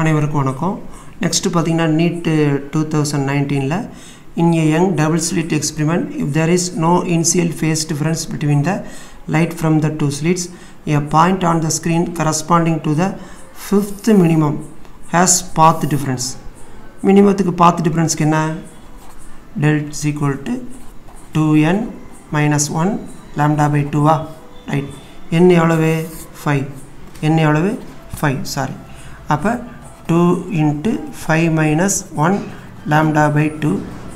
அனைவருக்கும் வணக்கம். நெக்ஸ்ட்டு பார்த்தீங்கன்னா நீட்டு டூ தௌசண்ட் நைன்டீனில் in a young double slit experiment if there is no initial phase difference between the light from the two slits a point on the screen corresponding to the fifth minimum has path difference மினிமத்துக்கு path டிஃப்ரென்ஸ்க்கு என்ன? Delta equal to two n minus one lambda by டூவா right n எவ்வளவு? Five என் எவ்வளவு? Five sorry அப்போ two into five minus one lambda by two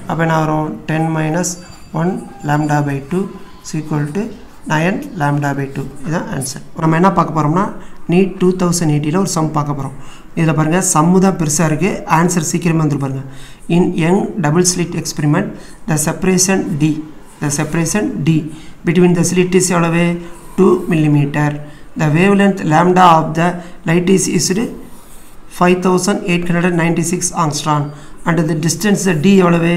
அப்போ என்ன வரும்? Ten minus one lambda by two equal to nine lambda by two இதுதான் answer நம்ம என்ன பார்க்க போகிறோம்னா நீட் டூ தௌசண்ட் எயிட்டியில் ஒரு சம் பார்க்க போகிறோம் இதில் பாருங்கள் சம்மு தான் பெருசாக இருக்குது ஆன்சர் சீக்கிரமாக வந்துரு பாருங்கள் in young double slit experiment the separation d the separation d between the slit is எவ்வளவு? Two millimetre the wavelength lambda of the light is is to five thousand eight hundred distance six and the distance D எவ்வளவு?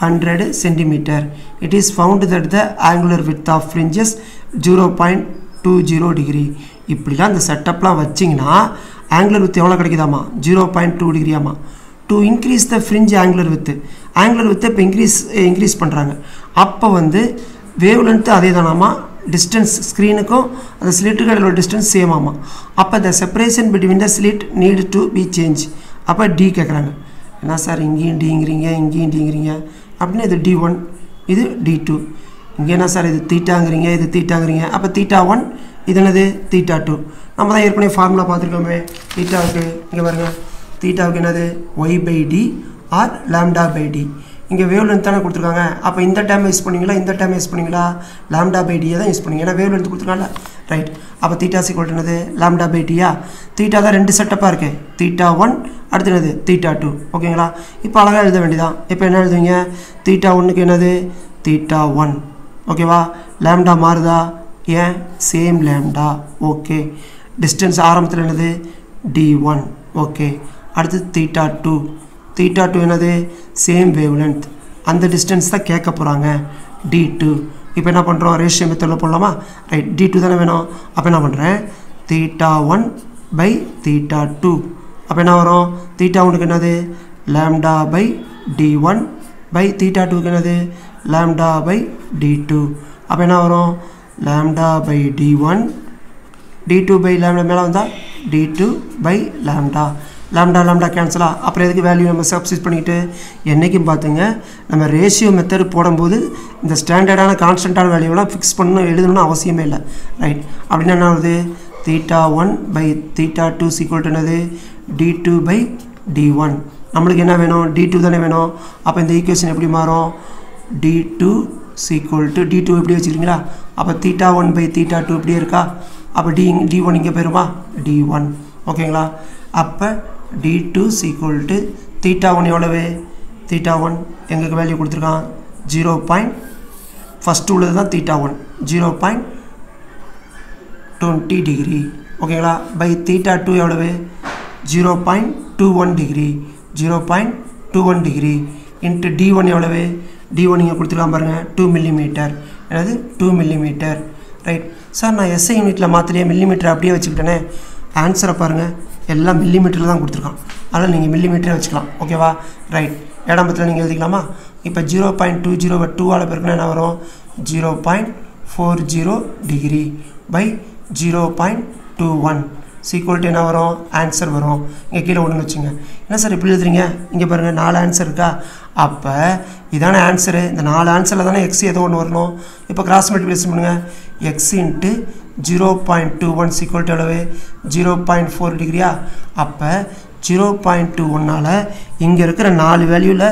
Hundred centimetre it is found that the angular width of fringes zero point two zero degree இப்படிலாம் இந்த செட்டப்லாம் வச்சிங்கன்னா angular width எவ்வளோ கிடைக்குதாமா zero point two டிகிரியாமா to increase the fringe angular width angular வித்தை இப்போ increase increase பண்ணுறாங்க அப்போ வந்து வேவ் லென்த்து அதே தானாமா டிஸ்டன்ஸ் ஸ்க்ரீனுக்கும் அந்த ஸ்லிட்டுக்கு இடையில டிஸ்டன்ஸ் சேம் ஆமாம் அப்போ the separation between the slit need to be change அப்போ டி கேட்குறாங்க என்ன சார் இங்கேயும் டிங்கிறீங்க இங்கேயும் டிங்கிறீங்க அப்படின்னு இது டி ஒன் இது டி டூ இங்கே என்ன சார் இது தீட்டாங்கிறீங்க இது தீட்டாங்கிறீங்க அப்போ தீட்டா ஒன் இது என்னது? தீட்டா டூ நம்ம தான் ஏற்கனவே ஃபார்முலா பார்த்துருக்கோமே. தீட்டாவுக்கு இங்கே பாருங்கள் தீட்டாவுக்கு என்னது? Y by D or lambda by D இங்கே வேவ் லென்த் தானே கொடுத்துருக்காங்க. அப்போ இந்த டைம் யூஸ் பண்ணீங்களா? இந்த டைம் யூஸ் பண்ணீங்களா? லேம்டா பை டியை தான் யூஸ் பண்ணீங்க. ஏன்னா வேவ் லென்த் கொடுத்துருக்காங்கல்ல. ரைட் அப்போ தீட்டா சீக்வல் என்னது? லேம்டா பை டியா தீட்டா தான் ரெண்டு செட்டப்பாக இருக்கு. தீட்டா ஒன் அடுத்து என்னது? தீட்டா டூ ஓகேங்களா இப்போ அழகாக எழுத வேண்டியதான் இப்போ என்ன எழுதுவீங்க? தீட்டா ஒன்றுக்கு என்னது? தீட்டா ஒன் ஓகேவா லேம்டா மாறுதா? ஏன்? சேம் லேம்டா ஓகே டிஸ்டன்ஸ் ஆரம்பத்தில் என்னது? டி ஒன் ஓகே அடுத்து தீட்டா டூ தீட்டா டூ என்னது? சேம் வேவ் லென்த் அந்த டிஸ்டன்ஸ் தான் கேட்க போகிறாங்க டி டூ இப்போ என்ன பண்ணுறோம் ரேஷியோ மெத்தடில் போடலாமா? ரைட் டி டூ தானே வேணும். அப்போ என்ன பண்ணுறேன் theta one by theta two அப்போ என்ன வரும்? தீட்டா ஒனுக்கு என்னது? Lambda by D one by theta டூக்கு என்னது? லேம்டா பை டி டூ அப்போ என்ன வரும்? Lambda by D one D two by lambda மேலே வந்தால் D two by lambda lambda lambda கேன்சலா அப்புறம் எதுக்கு வேல்யூ நம்ம சப்ஸ்டியூட் பண்ணிக்கிட்டு? என்றைக்கும் பார்த்துங்க நம்ம ரேஷியோ மெத்தட் போடும்போது இந்த ஸ்டாண்டர்டான கான்ஸ்டண்ட்டான வேல்யூலாம் ஃபிக்ஸ் பண்ணணும் எழுதணும்னு அவசியமே இல்லை. ரைட் அப்படின்னா என்ன ஆகுது? Theta one by theta two is equal என்னது? D two by D one நம்மளுக்கு என்ன வேணும்? டி டூ தானே வேணும். அப்போ இந்த ஈக்குவேஷன் எப்படி மாறும்? D two is equal to D two எப்படி வச்சுருக்கீங்களா? அப்போ theta one by theta two இப்படியே இருக்கா? அப்போ டி டி ஒன் இங்கே போயிருமா? டி ஒன் ஓகேங்களா அப்போ D two equal to theta one எவ்வளவு? தீட்டா ஒன் எங்களுக்கு வேல்யூ கொடுத்துருக்கான். ஜீரோ பாயிண்ட் ஃபஸ்ட்டு உள்ளது தான் theta one zero point twenty degree ஓகேங்களா பை தீட்டா டூ எவ்வளவு? Zero point two one degree zero point two one degree into D one எவ்வளவு? D one இங்கே கொடுத்துருக்கான் பாருங்கள் டூ மில்லிமீட்டர் என்னது? டூ மில்லிமீட்டர் ரைட் சார் நான் எஸ்ஐ யூனிட்டில் மாத்திரையே மில்லிமீட்டர் அப்படியே வச்சுக்கிட்டேனே. ஆன்சரை பாருங்கள் எல்லாம் மில்லிமீட்டரில் தான் கொடுத்துருக்கான். அதனால் நீங்கள் மில்லிமீட்டரே வச்சுக்கலாம். ஓகேவா ரைட் ஏழாம் பத்தில் நீங்கள் எழுதிக்கலாமா? இப்போ ஜீரோ பாயிண்ட் டூ ஜீரோ டூவால் பெருக்குன்னா என்ன வரும்? Zero point four zero degree by zero point two one is equal to என்ன வரும்? ஆன்சர் வரும். இங்கே கீழே ஒன்று வச்சுங்க. என்ன சார் இப்படி எழுதுறீங்க? இங்கே பாருங்கள் நாலு ஆன்சர் இருக்கா? அப்போ இதான ஆன்சரு இந்த நாலு ஆன்சரில் தானே எக்ஸ் ஏதோ ஒன்று வரணும். இப்போ கிராஸ் மல்டிபிளேஷன் பண்ணுங்கள் x into zero point two one is equal to அளவு ஜீரோ பாயிண்ட் ஃபோர் டிகிரியா அப்போ ஜீரோ பாயிண்ட் டூ ஒன்னால் இங்கே இருக்கிற நாலு வேல்யூவில்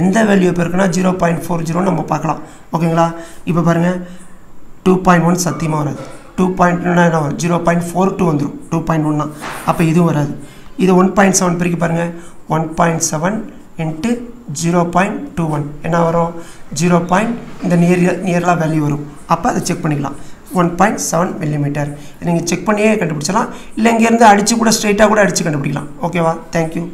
எந்த வேல்யூ இருக்குன்னா ஜீரோ பாயிண்ட் ஃபோர் ஜீரோன்னு நம்ம பார்க்கலாம். ஓகேங்களா? இப்போ பாருங்கள் டூ பாயிண்ட் ஒன் சத்தியமாக வராது. டூ பாயிண்ட்னா என்ன வரும்? ஜீரோ பாயிண்ட் ஃபோர் டூ வந்துடும் டூ பாயிண்ட் ஒன்னா. அப்போ இதுவும் வராது. இது ஒன் பாயிண்ட் செவன் பிரிக்க பாருங்கள் one point seven into zero point two one. என்ன வரும்? ஜீரோ பாயிண்ட் இந்த நியர் நியர்லாம் வேல்யூ வரும். அப்போ அதை செக் பண்ணிக்கலாம். ஒன் பாயிண்ட் செவன் மில்லிமீட்டர் நீங்கள் செக் பண்ணியே கண்டுபிடிச்சலாம் இல்லை இங்கேருந்து அடித்து கூட ஸ்ட்ரைட்டாக கூட அடித்து கண்டுபிடிக்கலாம். ஓகேவா தேங்க்யூ